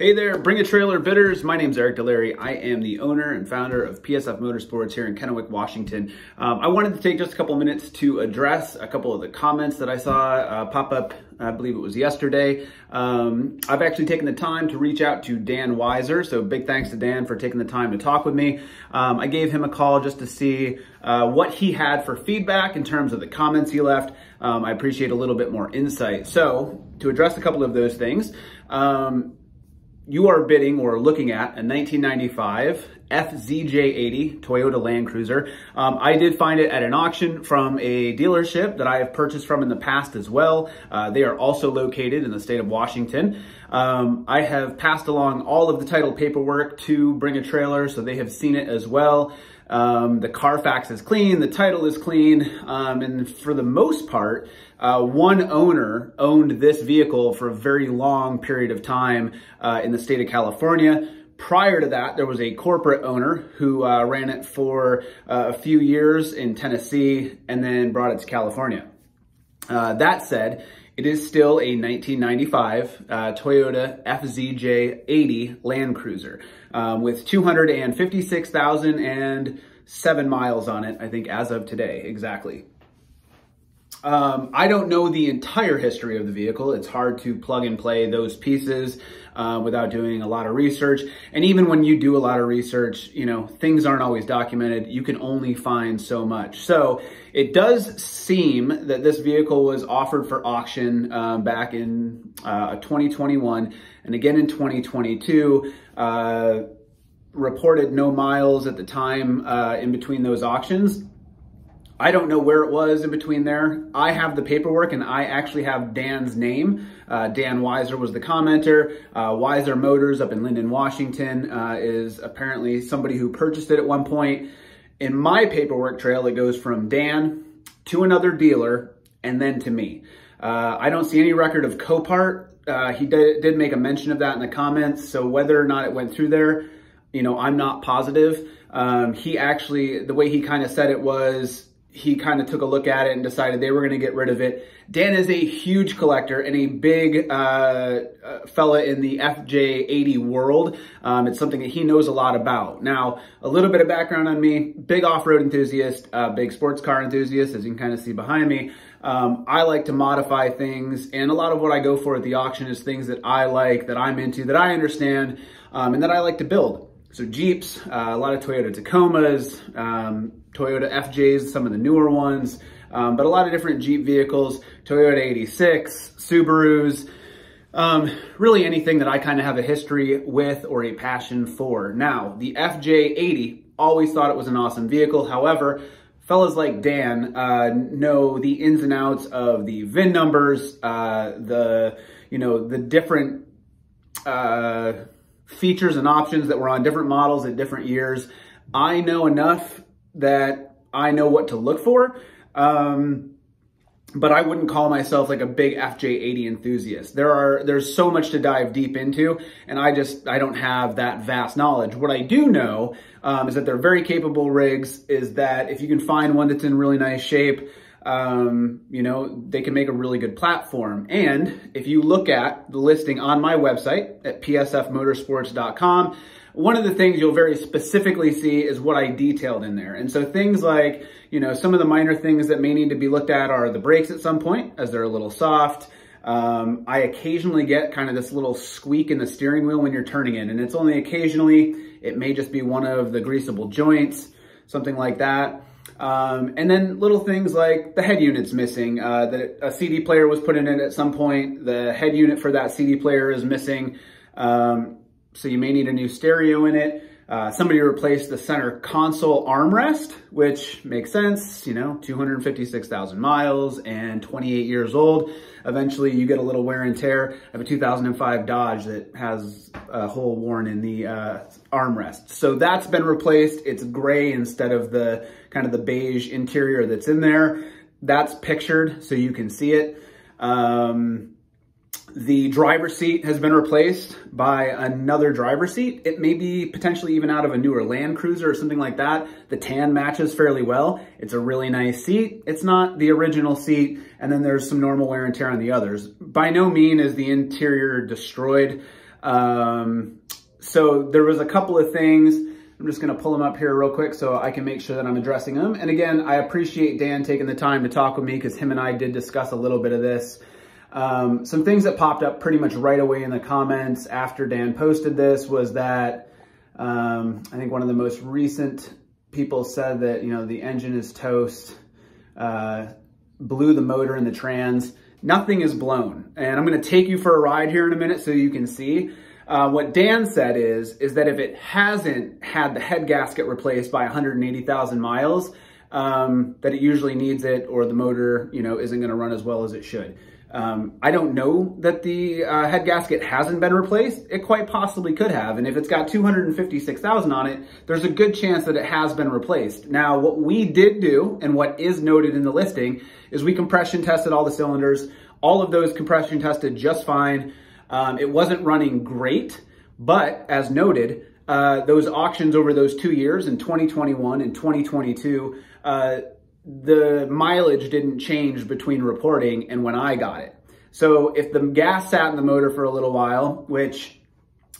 Hey there, Bring a Trailer bidders. My name is Eric Dellaire. I am the owner and founder of PSF Motorsports here in Kennewick, Washington. Um, I wanted to take just a couple minutes to address a couple of the comments that I saw uh, pop up, I believe it was yesterday. Um, I've actually taken the time to reach out to Dan Weiser, so big thanks to Dan for taking the time to talk with me. Um, I gave him a call just to see uh, what he had for feedback in terms of the comments he left. Um, I appreciate a little bit more insight. So to address a couple of those things, um, you are bidding or looking at a 1995 FZJ80 Toyota Land Cruiser. Um, I did find it at an auction from a dealership that I have purchased from in the past as well. Uh, they are also located in the state of Washington. Um, I have passed along all of the title paperwork to Bring a Trailer, so they have seen it as well. Um, the Carfax is clean, the title is clean, um, and for the most part, uh, one owner owned this vehicle for a very long period of time uh, in the state of California. Prior to that, there was a corporate owner who uh, ran it for uh, a few years in Tennessee and then brought it to California. Uh, that said, it is still a 1995 uh, Toyota FZJ80 Land Cruiser um, with 256,007 miles on it, I think, as of today, exactly. Um, I don't know the entire history of the vehicle. It's hard to plug and play those pieces uh, without doing a lot of research. And even when you do a lot of research, you know, things aren't always documented. You can only find so much. So it does seem that this vehicle was offered for auction uh, back in uh, 2021 and again in 2022 uh, reported no miles at the time uh, in between those auctions. I don't know where it was in between there. I have the paperwork and I actually have Dan's name. Uh, Dan Weiser was the commenter. Uh, Weiser Motors up in Lynden, Washington uh, is apparently somebody who purchased it at one point. In my paperwork trail, it goes from Dan to another dealer and then to me. Uh, I don't see any record of Copart. Uh, he did, did make a mention of that in the comments. So whether or not it went through there, you know, I'm not positive. Um, he actually, the way he kind of said it was, he kind of took a look at it and decided they were going to get rid of it. Dan is a huge collector and a big uh, uh fella in the FJ80 world. Um, it's something that he knows a lot about. Now, a little bit of background on me, big off-road enthusiast, uh, big sports car enthusiast, as you can kind of see behind me. Um, I like to modify things, and a lot of what I go for at the auction is things that I like, that I'm into, that I understand, um, and that I like to build. So Jeeps, uh, a lot of Toyota Tacomas, um, Toyota FJs, some of the newer ones, um, but a lot of different Jeep vehicles, Toyota 86, Subarus, um, really anything that I kind of have a history with or a passion for. Now, the FJ80, always thought it was an awesome vehicle. However, fellas like Dan uh, know the ins and outs of the VIN numbers, uh, the, you know, the different, uh, features and options that were on different models at different years. I know enough that I know what to look for. Um, but I wouldn't call myself like a big FJ80 enthusiast. There are, there's so much to dive deep into and I just, I don't have that vast knowledge. What I do know um, is that they're very capable rigs, is that if you can find one that's in really nice shape, um, you know, they can make a really good platform. And if you look at the listing on my website at psfmotorsports.com, one of the things you'll very specifically see is what I detailed in there. And so things like, you know, some of the minor things that may need to be looked at are the brakes at some point, as they're a little soft. Um, I occasionally get kind of this little squeak in the steering wheel when you're turning in, and it's only occasionally. It may just be one of the greasable joints, something like that. Um, and then little things like the head unit's missing, uh, that a CD player was put in it at some point. The head unit for that CD player is missing. Um, so you may need a new stereo in it. Uh, somebody replaced the center console armrest, which makes sense, you know, 256,000 miles and 28 years old. Eventually you get a little wear and tear. I have a 2005 Dodge that has a hole worn in the uh, armrest. So that's been replaced. It's gray instead of the kind of the beige interior that's in there. That's pictured so you can see it. Um, the driver's seat has been replaced by another driver's seat. It may be potentially even out of a newer Land Cruiser or something like that. The tan matches fairly well. It's a really nice seat. It's not the original seat, and then there's some normal wear and tear on the others. By no mean is the interior destroyed. Um, so there was a couple of things. I'm just going to pull them up here real quick so I can make sure that I'm addressing them. And again, I appreciate Dan taking the time to talk with me because him and I did discuss a little bit of this. Um, some things that popped up pretty much right away in the comments after Dan posted this was that um, I think one of the most recent people said that, you know, the engine is toast, uh, blew the motor in the trans. Nothing is blown. And I'm going to take you for a ride here in a minute so you can see. Uh, what Dan said is, is that if it hasn't had the head gasket replaced by 180,000 miles, um, that it usually needs it or the motor, you know, isn't going to run as well as it should. Um, I don't know that the uh, head gasket hasn't been replaced. It quite possibly could have. And if it's got 256,000 on it, there's a good chance that it has been replaced. Now, what we did do and what is noted in the listing is we compression tested all the cylinders. All of those compression tested just fine. Um, it wasn't running great, but as noted, uh, those auctions over those two years in 2021 and 2022, uh, the mileage didn't change between reporting and when I got it. So if the gas sat in the motor for a little while, which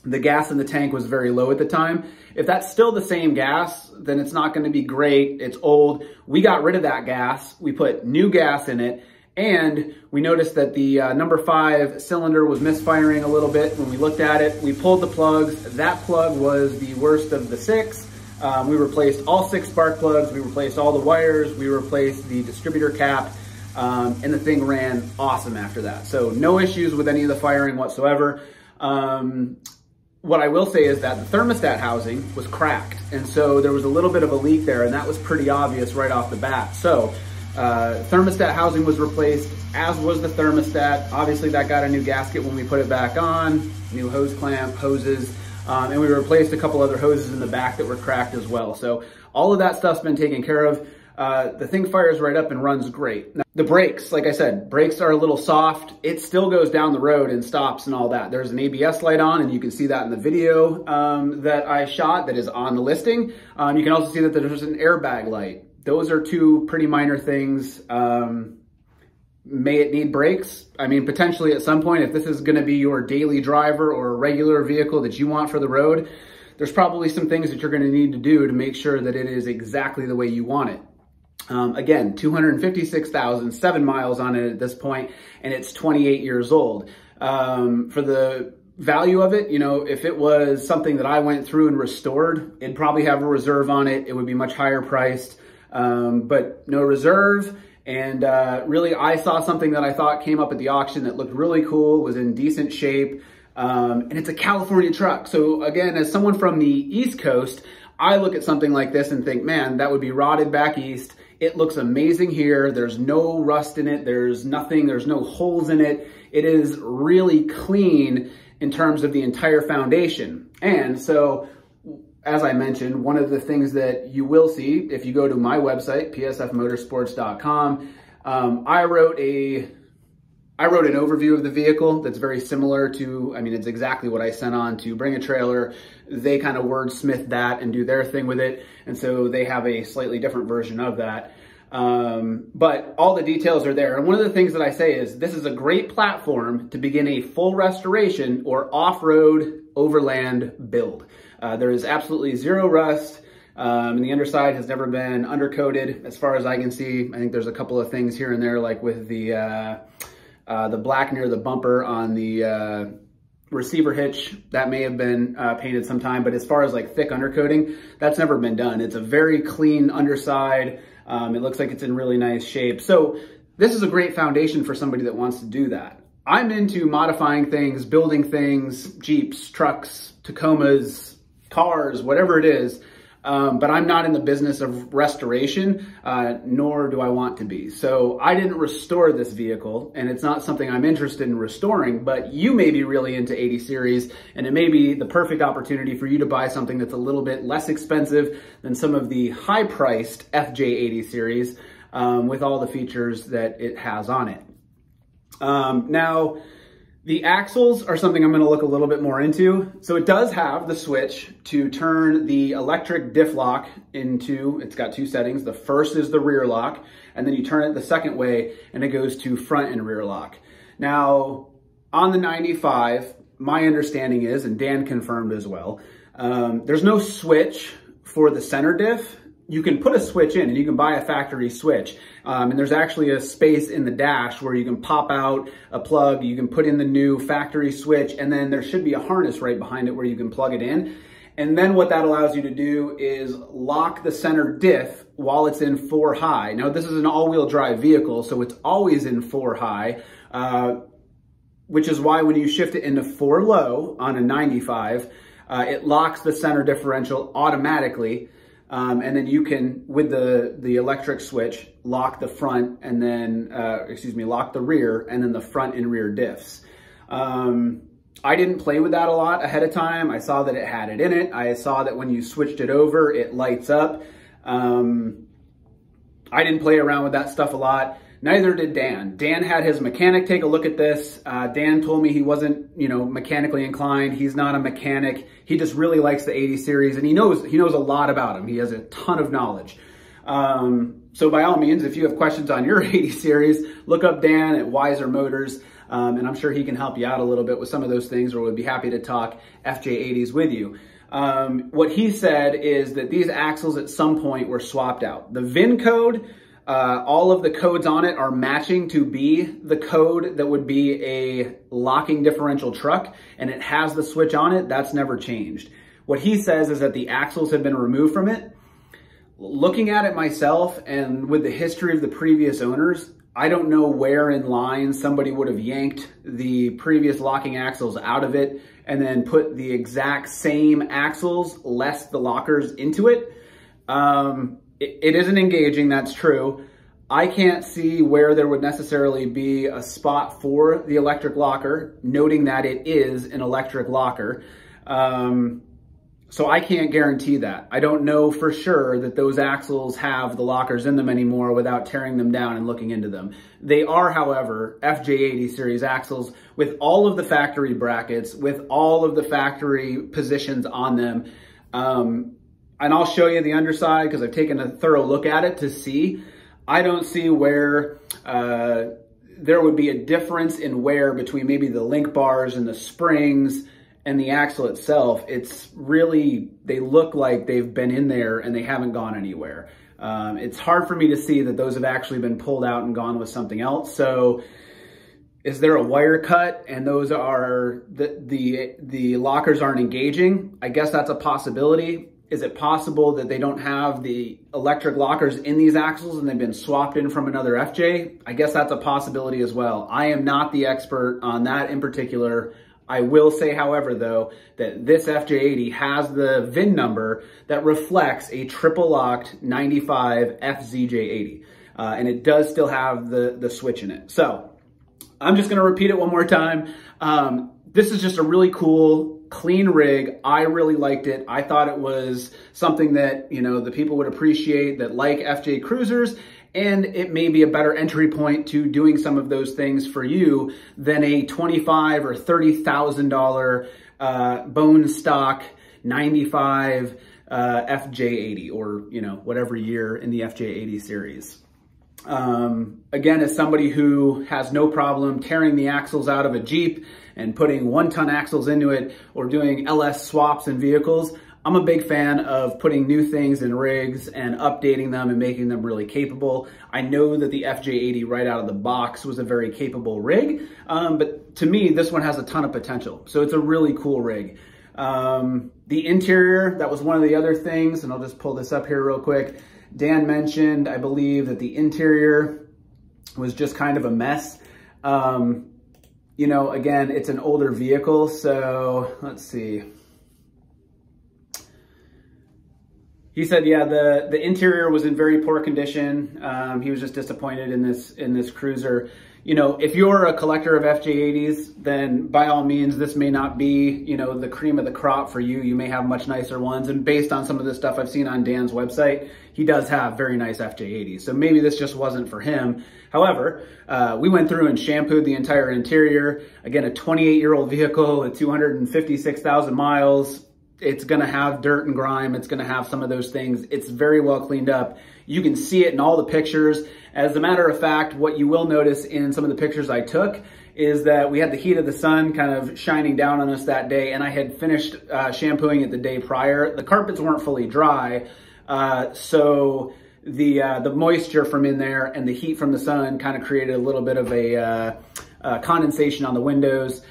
the gas in the tank was very low at the time, if that's still the same gas, then it's not gonna be great, it's old. We got rid of that gas, we put new gas in it, and we noticed that the uh, number five cylinder was misfiring a little bit when we looked at it. We pulled the plugs, that plug was the worst of the six, um, we replaced all six spark plugs, we replaced all the wires, we replaced the distributor cap, um, and the thing ran awesome after that. So no issues with any of the firing whatsoever. Um, what I will say is that the thermostat housing was cracked. And so there was a little bit of a leak there and that was pretty obvious right off the bat. So uh, thermostat housing was replaced, as was the thermostat. Obviously that got a new gasket when we put it back on, new hose clamp, hoses, um, and we replaced a couple other hoses in the back that were cracked as well. So all of that stuff's been taken care of. Uh, the thing fires right up and runs great. Now, the brakes, like I said, brakes are a little soft. It still goes down the road and stops and all that. There's an ABS light on and you can see that in the video um, that I shot that is on the listing. Um, you can also see that there's an airbag light. Those are two pretty minor things. Um, May it need brakes? I mean, potentially at some point, if this is gonna be your daily driver or a regular vehicle that you want for the road, there's probably some things that you're gonna need to do to make sure that it is exactly the way you want it. Um, again, 256,000, seven miles on it at this point, and it's 28 years old. Um, for the value of it, you know, if it was something that I went through and restored, it'd probably have a reserve on it. It would be much higher priced, um, but no reserve and uh, really, I saw something that I thought came up at the auction that looked really cool, was in decent shape, um, and it's a California truck. So again, as someone from the East Coast, I look at something like this and think, man, that would be rotted back east. It looks amazing here. There's no rust in it. There's nothing, there's no holes in it. It is really clean in terms of the entire foundation. And so as I mentioned, one of the things that you will see if you go to my website, psfmotorsports.com, um, I wrote a I wrote an overview of the vehicle that's very similar to, I mean, it's exactly what I sent on to Bring a Trailer. They kind of wordsmith that and do their thing with it. And so they have a slightly different version of that. Um, but all the details are there. And one of the things that I say is this is a great platform to begin a full restoration or off-road overland build. Uh, there is absolutely zero rust. Um, and the underside has never been undercoated as far as I can see. I think there's a couple of things here and there like with the uh, uh, the black near the bumper on the uh, receiver hitch that may have been uh, painted sometime, but as far as like thick undercoating, that's never been done. It's a very clean underside. Um, it looks like it's in really nice shape. So this is a great foundation for somebody that wants to do that. I'm into modifying things, building things, Jeeps, trucks, Tacomas, cars, whatever it is. Um, but I'm not in the business of restoration, uh, nor do I want to be. So I didn't restore this vehicle, and it's not something I'm interested in restoring, but you may be really into 80 series, and it may be the perfect opportunity for you to buy something that's a little bit less expensive than some of the high-priced FJ80 series um, with all the features that it has on it. Um, now, the axles are something I'm gonna look a little bit more into. So it does have the switch to turn the electric diff lock into, it's got two settings. The first is the rear lock, and then you turn it the second way and it goes to front and rear lock. Now, on the 95, my understanding is, and Dan confirmed as well, um, there's no switch for the center diff. You can put a switch in and you can buy a factory switch. Um, and there's actually a space in the dash where you can pop out a plug, you can put in the new factory switch, and then there should be a harness right behind it where you can plug it in. And then what that allows you to do is lock the center diff while it's in four high. Now this is an all-wheel drive vehicle, so it's always in four high, uh, which is why when you shift it into four low on a 95, uh, it locks the center differential automatically. Um, and then you can, with the, the electric switch, lock the front and then, uh, excuse me, lock the rear and then the front and rear diffs. Um, I didn't play with that a lot ahead of time. I saw that it had it in it. I saw that when you switched it over, it lights up. Um, I didn't play around with that stuff a lot. Neither did Dan. Dan had his mechanic take a look at this. Uh, Dan told me he wasn't, you know, mechanically inclined. He's not a mechanic. He just really likes the 80 series and he knows, he knows a lot about them. He has a ton of knowledge. Um, so by all means, if you have questions on your 80 series, look up Dan at Weiser Motors. Um, and I'm sure he can help you out a little bit with some of those things or would be happy to talk FJ80s with you. Um, what he said is that these axles at some point were swapped out. The VIN code, uh, all of the codes on it are matching to be the code that would be a locking differential truck, and it has the switch on it. That's never changed. What he says is that the axles have been removed from it. Looking at it myself and with the history of the previous owners, I don't know where in line somebody would have yanked the previous locking axles out of it and then put the exact same axles, less the lockers into it. Um, it, isn't engaging, that's true. I can't see where there would necessarily be a spot for the electric locker, noting that it is an electric locker. Um, so I can't guarantee that. I don't know for sure that those axles have the lockers in them anymore without tearing them down and looking into them. They are, however, FJ80 series axles with all of the factory brackets, with all of the factory positions on them. Um, and I'll show you the underside because I've taken a thorough look at it to see. I don't see where uh, there would be a difference in wear between maybe the link bars and the springs and the axle itself, it's really, they look like they've been in there and they haven't gone anywhere. Um, it's hard for me to see that those have actually been pulled out and gone with something else. So is there a wire cut and those are, the, the, the lockers aren't engaging? I guess that's a possibility. Is it possible that they don't have the electric lockers in these axles and they've been swapped in from another FJ? I guess that's a possibility as well. I am not the expert on that in particular. I will say, however, though, that this FJ80 has the VIN number that reflects a triple locked 95 FZJ80. Uh, and it does still have the, the switch in it. So I'm just gonna repeat it one more time. Um, this is just a really cool, clean rig. I really liked it. I thought it was something that, you know, the people would appreciate that like FJ Cruisers and it may be a better entry point to doing some of those things for you than a twenty-five or thirty thousand uh, bone stock ninety-five uh, FJ80 or you know whatever year in the FJ80 series. Um, again, as somebody who has no problem tearing the axles out of a Jeep and putting one-ton axles into it or doing LS swaps in vehicles, I'm a big fan of putting new things in rigs and updating them and making them really capable. I know that the FJ80 right out of the box was a very capable rig, um, but to me, this one has a ton of potential. So it's a really cool rig. Um, the interior, that was one of the other things, and I'll just pull this up here real quick. Dan mentioned, I believe, that the interior was just kind of a mess. Um, you know, again, it's an older vehicle, so let's see. He said, yeah, the, the interior was in very poor condition. Um, he was just disappointed in this in this cruiser. You know, if you're a collector of FJ80s, then by all means, this may not be, you know, the cream of the crop for you. You may have much nicer ones. And based on some of the stuff I've seen on Dan's website, he does have very nice FJ80s. So maybe this just wasn't for him. However, uh, we went through and shampooed the entire interior. Again, a 28 year old vehicle at 256,000 miles, it's gonna have dirt and grime. It's gonna have some of those things. It's very well cleaned up. You can see it in all the pictures. As a matter of fact, what you will notice in some of the pictures I took is that we had the heat of the sun kind of shining down on us that day, and I had finished uh, shampooing it the day prior. The carpets weren't fully dry, uh, so the uh, the moisture from in there and the heat from the sun kind of created a little bit of a uh, uh, condensation on the windows.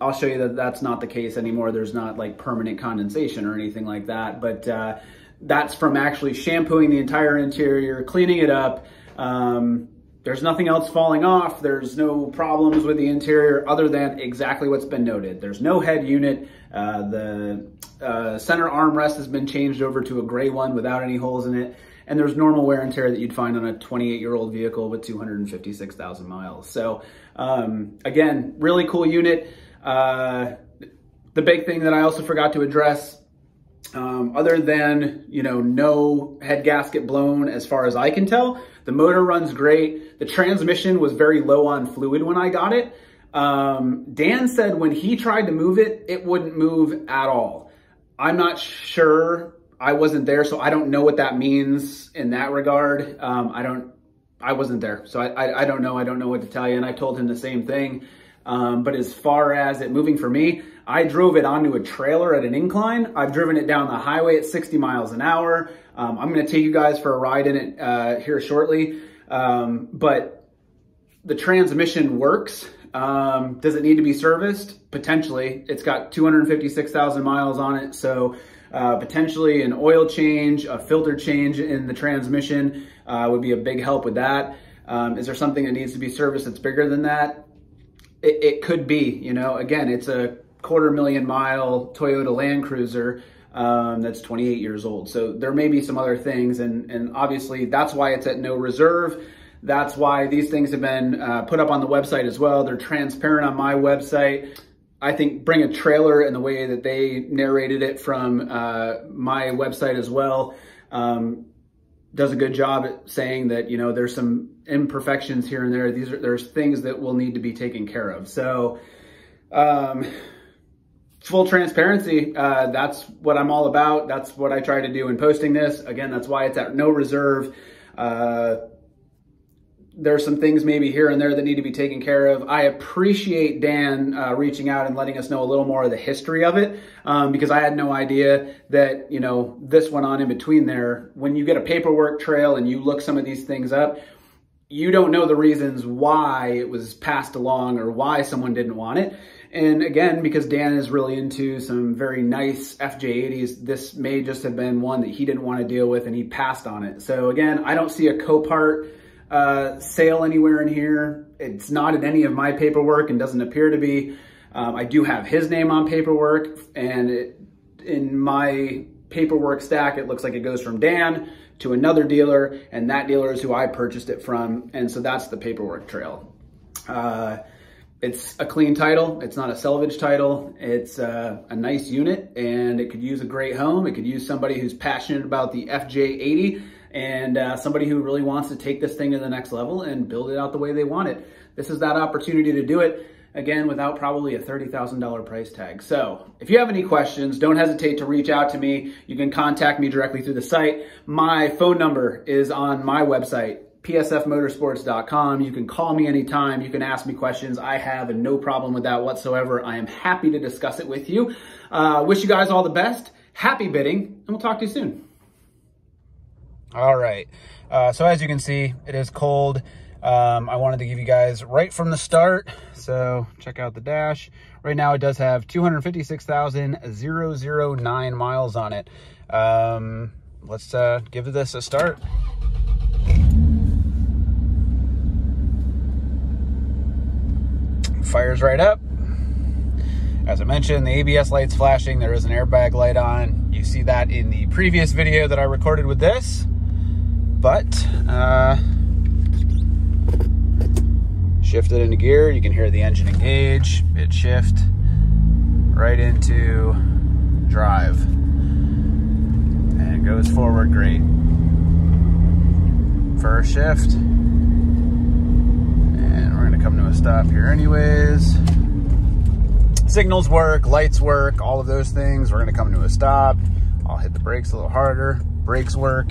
I'll show you that that's not the case anymore. There's not like permanent condensation or anything like that, but uh, that's from actually shampooing the entire interior, cleaning it up. Um, there's nothing else falling off. There's no problems with the interior other than exactly what's been noted. There's no head unit. Uh, the uh, center armrest has been changed over to a gray one without any holes in it. And there's normal wear and tear that you'd find on a 28 year old vehicle with 256,000 miles. So um, again, really cool unit. Uh, the big thing that I also forgot to address um, other than, you know, no head gasket blown as far as I can tell. The motor runs great. The transmission was very low on fluid when I got it. Um, Dan said when he tried to move it, it wouldn't move at all. I'm not sure. I wasn't there, so I don't know what that means in that regard. Um, I don't, I wasn't there, so I, I, I, don't know. I don't know what to tell you. And I told him the same thing. Um, but as far as it moving for me, I drove it onto a trailer at an incline. I've driven it down the highway at 60 miles an hour. Um, I'm going to take you guys for a ride in it uh, here shortly. Um, but the transmission works. Um, does it need to be serviced? Potentially. It's got 256,000 miles on it. So uh, potentially an oil change, a filter change in the transmission uh, would be a big help with that. Um, is there something that needs to be serviced that's bigger than that? It, it could be, you know, again, it's a quarter million mile Toyota Land Cruiser um, that's 28 years old. So there may be some other things, and, and obviously that's why it's at no reserve. That's why these things have been uh, put up on the website as well. They're transparent on my website. I think bring a trailer in the way that they narrated it from uh, my website as well um, does a good job at saying that, you know, there's some imperfections here and there. These are, there's things that will need to be taken care of. So, um, full transparency, uh, that's what I'm all about. That's what I try to do in posting this. Again, that's why it's at no reserve. Uh, there's some things maybe here and there that need to be taken care of. I appreciate Dan uh, reaching out and letting us know a little more of the history of it um, because I had no idea that, you know, this went on in between there. When you get a paperwork trail and you look some of these things up, you don't know the reasons why it was passed along or why someone didn't want it. And again, because Dan is really into some very nice FJ80s, this may just have been one that he didn't want to deal with and he passed on it. So again, I don't see a Copart uh, sale anywhere in here. It's not in any of my paperwork and doesn't appear to be. Um, I do have his name on paperwork and it, in my paperwork stack, it looks like it goes from Dan to another dealer and that dealer is who I purchased it from. And so that's the paperwork trail. Uh, it's a clean title. It's not a salvage title. It's uh, a nice unit and it could use a great home. It could use somebody who's passionate about the FJ80 and uh, somebody who really wants to take this thing to the next level and build it out the way they want it. This is that opportunity to do it again without probably a $30,000 price tag. So if you have any questions, don't hesitate to reach out to me. You can contact me directly through the site. My phone number is on my website, psfmotorsports.com. You can call me anytime. You can ask me questions. I have no problem with that whatsoever. I am happy to discuss it with you. Uh, wish you guys all the best. Happy bidding, and we'll talk to you soon. All right. Uh, so as you can see, it is cold. Um, I wanted to give you guys right from the start. So check out the dash. Right now it does have 256,009 miles on it. Um, let's uh, give this a start. Fires right up. As I mentioned, the ABS light's flashing. There is an airbag light on. You see that in the previous video that I recorded with this. But, uh, shift it into gear. You can hear the engine engage. It shift right into drive. And it goes forward great. First shift come to stop here anyways. Signals work, lights work, all of those things. We're gonna come to a stop. I'll hit the brakes a little harder. Brakes work.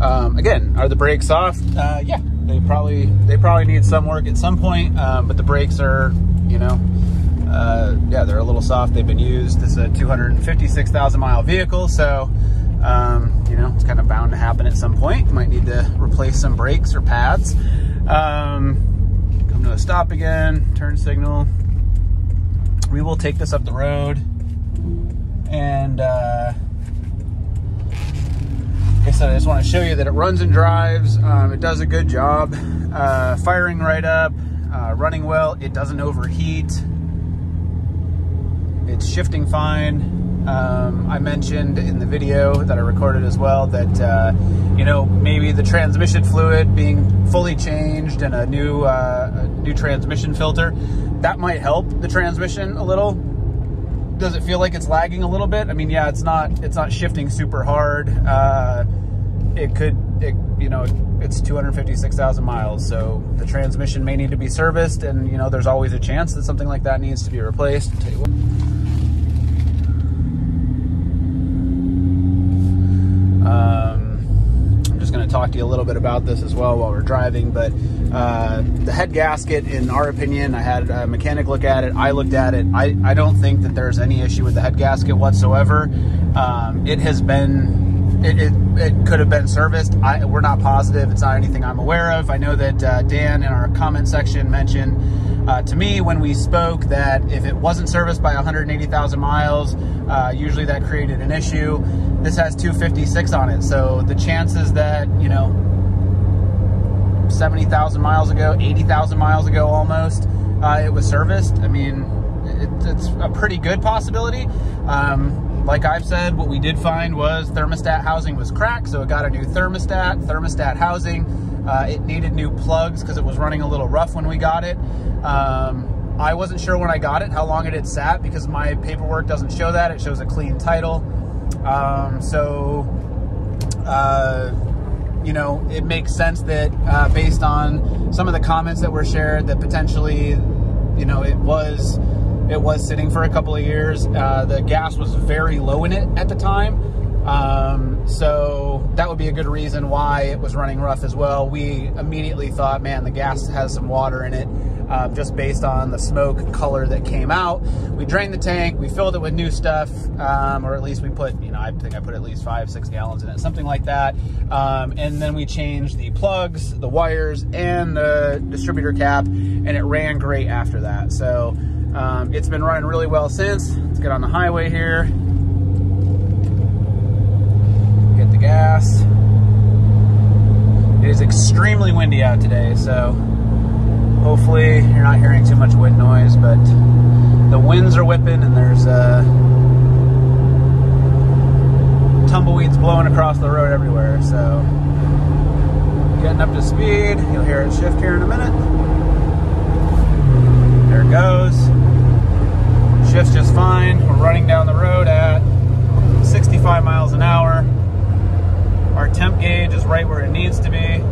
Um, again, are the brakes off? Uh, yeah, they probably they probably need some work at some point, um, but the brakes are you know. Uh, yeah, they're a little soft. They've been used. Is a 256,000 mile vehicle, so um, you know it's kind of bound to happen at some point. Might need to replace some brakes or pads. Um, come to a stop again. Turn signal. We will take this up the road, and uh, like I said, I just want to show you that it runs and drives. Um, it does a good job uh, firing right up, uh, running well. It doesn't overheat. It's shifting fine. Um, I mentioned in the video that I recorded as well that, uh, you know, maybe the transmission fluid being fully changed and a new, uh, new transmission filter, that might help the transmission a little. Does it feel like it's lagging a little bit? I mean, yeah, it's not, it's not shifting super hard. Uh, it could, it, you know, it's 256,000 miles. So the transmission may need to be serviced and, you know, there's always a chance that something like that needs to be replaced. Um, I'm just going to talk to you a little bit about this as well while we're driving. But uh, the head gasket, in our opinion, I had a mechanic look at it. I looked at it. I, I don't think that there's any issue with the head gasket whatsoever. Um, it has been it, it, it, could have been serviced. I, we're not positive. It's not anything I'm aware of. I know that uh, Dan in our comment section mentioned uh, to me when we spoke that if it wasn't serviced by 180,000 miles, uh, usually that created an issue. This has 256 on it, so the chances that, you know, 70,000 miles ago, 80,000 miles ago almost, uh, it was serviced, I mean, it, it's a pretty good possibility. Um, like I've said, what we did find was thermostat housing was cracked, so it got a new thermostat, thermostat housing. Uh, it needed new plugs because it was running a little rough when we got it. Um, I wasn't sure when I got it how long it had sat because my paperwork doesn't show that. It shows a clean title. Um, so, uh, you know, it makes sense that uh, based on some of the comments that were shared that potentially, you know, it was it was sitting for a couple of years. Uh, the gas was very low in it at the time. Um, so that would be a good reason why it was running rough as well. We immediately thought, man, the gas has some water in it, uh, just based on the smoke color that came out. We drained the tank, we filled it with new stuff, um, or at least we put, you know, I think I put at least five, six gallons in it, something like that. Um, and then we changed the plugs, the wires, and the distributor cap, and it ran great after that. So um, it's been running really well since. Let's get on the highway here. Hit the gas. It is extremely windy out today, so hopefully you're not hearing too much wind noise, but the winds are whipping and there's uh, tumbleweeds blowing across the road everywhere, so getting up to speed. You'll hear it shift here in a minute. There it goes shifts just fine. We're running down the road at 65 miles an hour. Our temp gauge is right where it needs to be.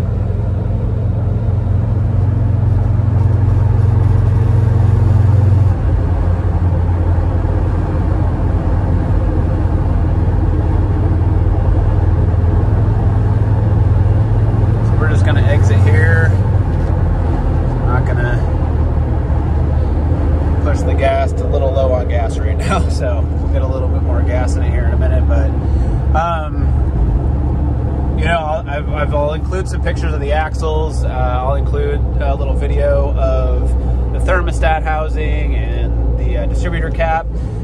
include some pictures of the axles. Uh, I'll include a little video of the thermostat housing and the uh,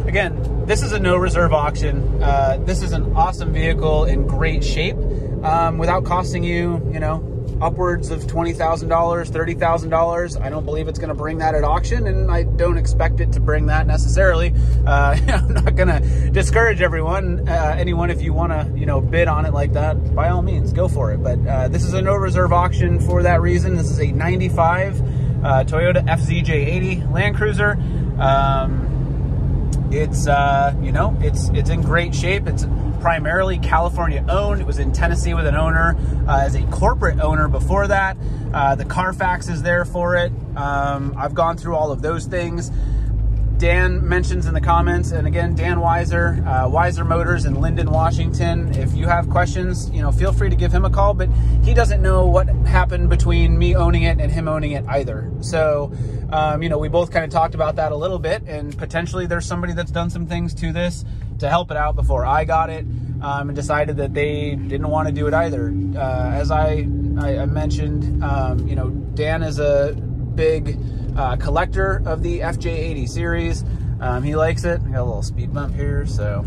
Again, this is a no reserve auction. Uh, this is an awesome vehicle in great shape um, without costing you, you know, upwards of $20,000, $30,000. I don't believe it's going to bring that at auction, and I don't expect it to bring that necessarily. Uh, I'm not going to discourage everyone, uh, anyone, if you want to, you know, bid on it like that, by all means, go for it. But uh, this is a no reserve auction for that reason. This is a 95 uh, Toyota FZJ80 Land Cruiser. Um, it's, uh, you know, it's, it's in great shape. It's primarily California owned. It was in Tennessee with an owner uh, as a corporate owner before that. Uh, the Carfax is there for it. Um, I've gone through all of those things. Dan mentions in the comments, and again, Dan Weiser, uh, Weiser Motors in Lynden, Washington. If you have questions, you know, feel free to give him a call. But he doesn't know what happened between me owning it and him owning it either. So, um, you know, we both kind of talked about that a little bit, and potentially there's somebody that's done some things to this to help it out before I got it, um, and decided that they didn't want to do it either. Uh, as I I, I mentioned, um, you know, Dan is a big uh, collector of the FJ80 series. Um, he likes it. I got a little speed bump here, so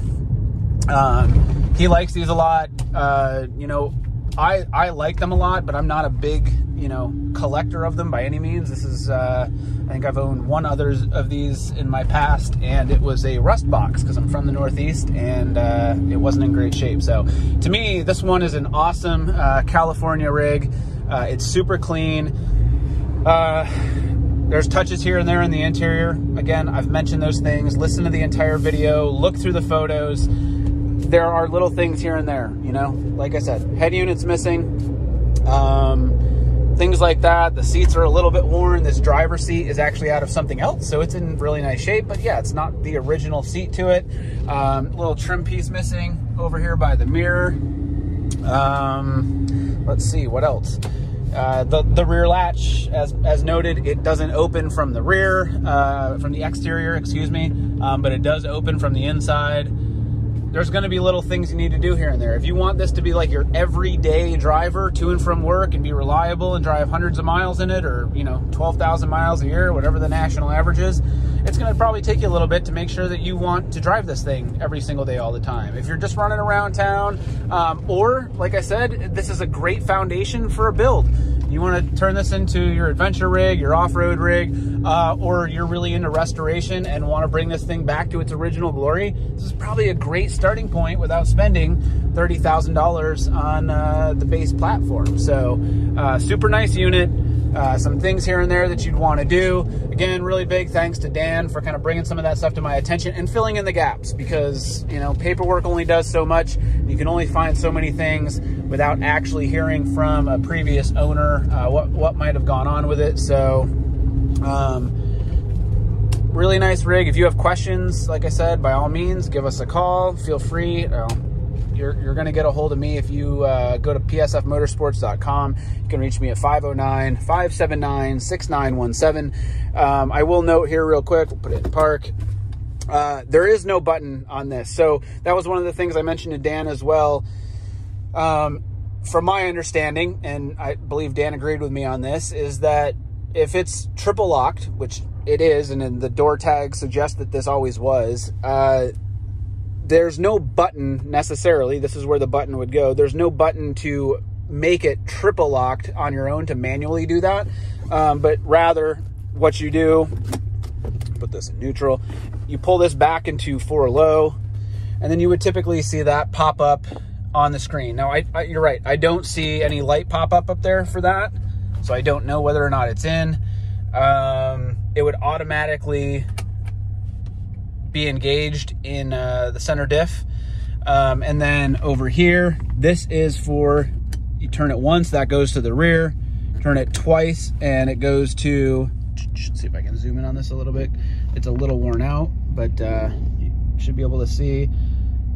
um, he likes these a lot. Uh, you know, I I like them a lot, but I'm not a big you know collector of them by any means. This is uh, I think I've owned one others of these in my past, and it was a rust box because I'm from the Northeast and uh, it wasn't in great shape. So to me, this one is an awesome uh, California rig. Uh, it's super clean. Uh, there's touches here and there in the interior. Again, I've mentioned those things. Listen to the entire video, look through the photos. There are little things here and there, you know? Like I said, head unit's missing. Um, things like that. The seats are a little bit worn. This driver seat is actually out of something else, so it's in really nice shape. But yeah, it's not the original seat to it. Um, little trim piece missing over here by the mirror. Um, let's see, what else? Uh, the, the rear latch, as, as noted, it doesn't open from the rear, uh, from the exterior, excuse me, um, but it does open from the inside. There's going to be little things you need to do here and there. If you want this to be like your everyday driver to and from work and be reliable and drive hundreds of miles in it or, you know, 12,000 miles a year, whatever the national average is, it's going to probably take you a little bit to make sure that you want to drive this thing every single day all the time. If you're just running around town, um, or like I said, this is a great foundation for a build. You want to turn this into your adventure rig, your off-road rig, uh, or you're really into restoration and want to bring this thing back to its original glory, this is probably a great starting point without spending $30,000 on uh, the base platform. So uh, super nice unit. Uh, some things here and there that you'd want to do. Again, really big thanks to Dan for kind of bringing some of that stuff to my attention and filling in the gaps because, you know, paperwork only does so much. You can only find so many things without actually hearing from a previous owner uh, what, what might have gone on with it. So, um, really nice rig. If you have questions, like I said, by all means, give us a call. Feel free. You're, you're going to get a hold of me if you uh, go to psfmotorsports.com. You can reach me at 509 579 6917. Um, I will note here, real quick, we'll put it in park. Uh, there is no button on this. So that was one of the things I mentioned to Dan as well. Um, from my understanding, and I believe Dan agreed with me on this, is that if it's triple locked, which it is, and the door tag suggests that this always was, uh, there's no button necessarily. This is where the button would go. There's no button to make it triple locked on your own to manually do that. Um, but rather, what you do, put this in neutral, you pull this back into four low, and then you would typically see that pop up on the screen. Now, I, I, you're right. I don't see any light pop up up there for that, so I don't know whether or not it's in. Um, it would automatically be engaged in uh, the center diff. Um, and then over here, this is for, you turn it once, that goes to the rear. Turn it twice, and it goes to, see if I can zoom in on this a little bit. It's a little worn out, but uh, you should be able to see.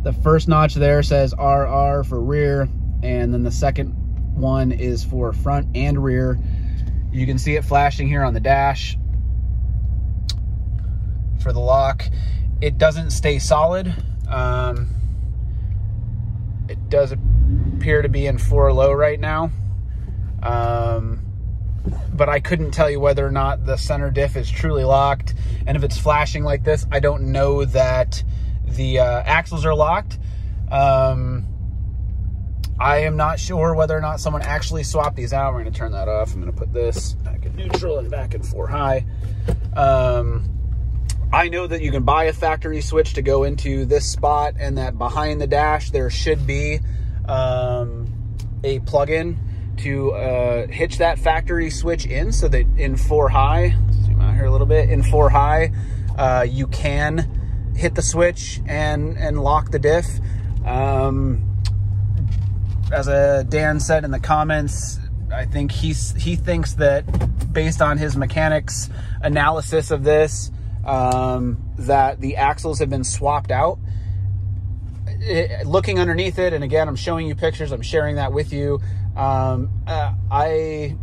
The first notch there says RR for rear, and then the second one is for front and rear. You can see it flashing here on the dash for the lock. It doesn't stay solid. Um, it does appear to be in four low right now. Um, but I couldn't tell you whether or not the center diff is truly locked. And if it's flashing like this, I don't know that the uh, axles are locked. Um, I am not sure whether or not someone actually swapped these out. We're going to turn that off. I'm going to put this back in neutral and back in four high. Um, I know that you can buy a factory switch to go into this spot and that behind the dash there should be um, a plug-in to uh, hitch that factory switch in so that in 4 high, zoom out here a little bit, in 4 high uh, you can hit the switch and, and lock the diff. Um, as a Dan said in the comments, I think he's, he thinks that based on his mechanics analysis of this, um, that the axles have been swapped out. It, looking underneath it, and again, I'm showing you pictures, I'm sharing that with you. Um, uh, I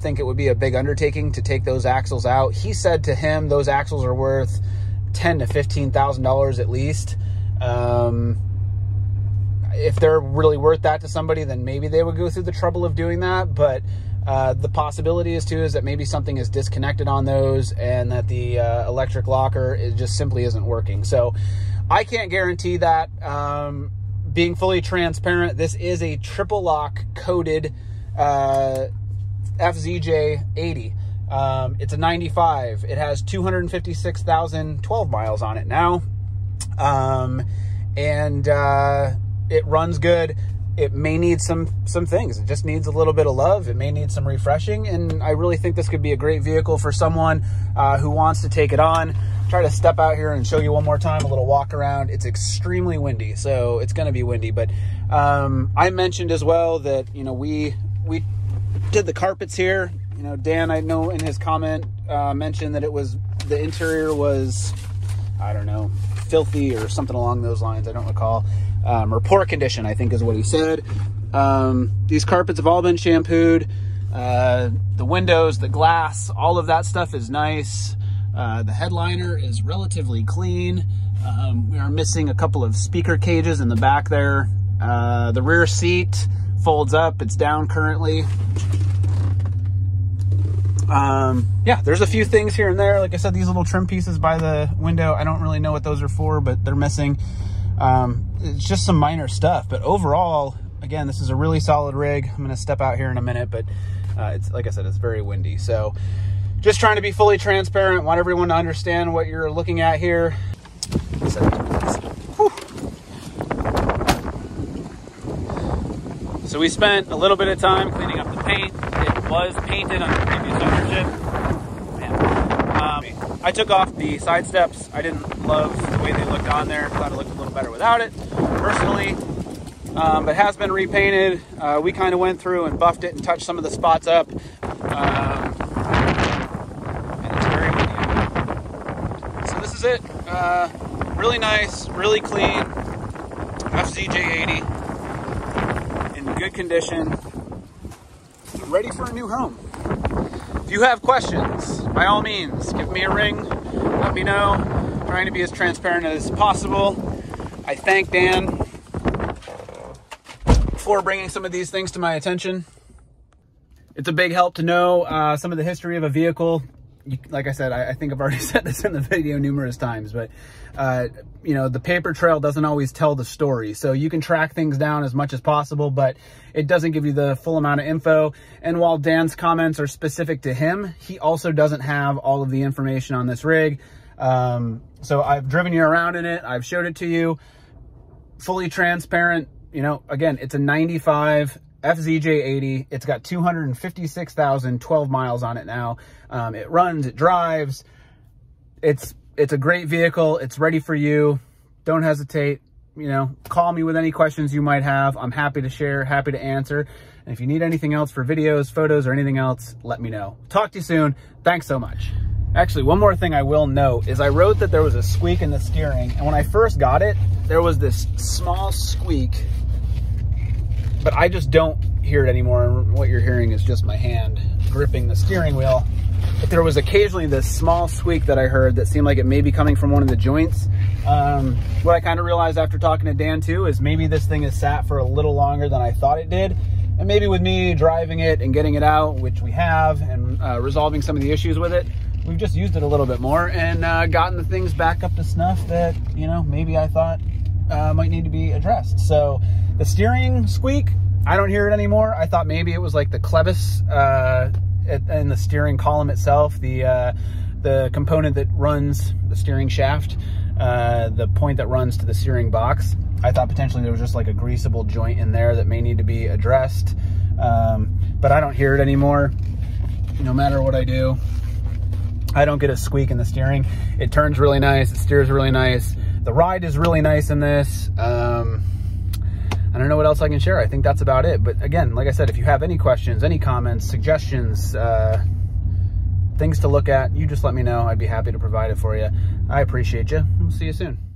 think it would be a big undertaking to take those axles out. He said to him those axles are worth ten to fifteen thousand dollars at least. Um, if they're really worth that to somebody, then maybe they would go through the trouble of doing that. But uh, the possibility is too is that maybe something is disconnected on those, and that the uh, electric locker is just simply isn't working. So I can't guarantee that. Um, being fully transparent, this is a triple lock coated uh, FZJ 80. Um, it's a 95. It has 256,012 miles on it now. Um, and uh, it runs good. It may need some some things. It just needs a little bit of love. It may need some refreshing, and I really think this could be a great vehicle for someone uh, who wants to take it on. Try to step out here and show you one more time a little walk around. It's extremely windy, so it's going to be windy. But um, I mentioned as well that you know we we did the carpets here. You know, Dan, I know in his comment uh, mentioned that it was the interior was I don't know filthy or something along those lines. I don't recall um, or poor condition, I think is what he said. Um, these carpets have all been shampooed. Uh, the windows, the glass, all of that stuff is nice. Uh, the headliner is relatively clean. Um, we are missing a couple of speaker cages in the back there. Uh, the rear seat folds up. It's down currently. Um, yeah, there's a few things here and there. Like I said, these little trim pieces by the window, I don't really know what those are for, but they're missing. Um, it's just some minor stuff, but overall, again, this is a really solid rig. I'm going to step out here in a minute, but uh, it's like I said, it's very windy. So just trying to be fully transparent, want everyone to understand what you're looking at here. So we spent a little bit of time cleaning up the paint. It was painted under previous ownership. Um, I took off the side steps. I didn't love the way they looked on there. Thought it looked better without it, personally. Um, but has been repainted. Uh, we kind of went through and buffed it and touched some of the spots up. Um, and it's very. So this is it. Uh, really nice, really clean. FZJ80 in good condition, ready for a new home. If you have questions, by all means, give me a ring, let me know. I'm trying to be as transparent as possible. I thank Dan for bringing some of these things to my attention. It's a big help to know uh, some of the history of a vehicle, you, like I said, I, I, think I've already said this in the video numerous times, but, uh, you know, the paper trail doesn't always tell the story. So you can track things down as much as possible, but it doesn't give you the full amount of info. And while Dan's comments are specific to him, he also doesn't have all of the information on this rig. Um, so I've driven you around in it. I've showed it to you fully transparent. You know, again, it's a 95 FZJ80. It's got 256,012 miles on it now. Um, it runs, it drives. It's it's a great vehicle. It's ready for you. Don't hesitate. You know, call me with any questions you might have. I'm happy to share, happy to answer. And if you need anything else for videos, photos, or anything else, let me know. Talk to you soon. Thanks so much. Actually, one more thing I will note is I wrote that there was a squeak in the steering. And when I first got it, there was this small squeak but I just don't hear it anymore. And what you're hearing is just my hand gripping the steering wheel. But there was occasionally this small squeak that I heard that seemed like it may be coming from one of the joints. Um, what I kind of realized after talking to Dan too is maybe this thing has sat for a little longer than I thought it did. And maybe with me driving it and getting it out, which we have, and uh, resolving some of the issues with it, we've just used it a little bit more and uh, gotten the things back up to snuff that, you know, maybe I thought uh, might need to be addressed. So the steering squeak, I don't hear it anymore. I thought maybe it was like the clevis uh, in the steering column itself, the uh, the component that runs the steering shaft, uh, the point that runs to the steering box. I thought potentially there was just like a greasable joint in there that may need to be addressed, um, but I don't hear it anymore. No matter what I do, I don't get a squeak in the steering. It turns really nice. It steers really nice. The ride is really nice in this. Um, I don't know what else I can share. I think that's about it. But again, like I said, if you have any questions, any comments, suggestions, uh, things to look at, you just let me know. I'd be happy to provide it for you. I appreciate you. We'll see you soon.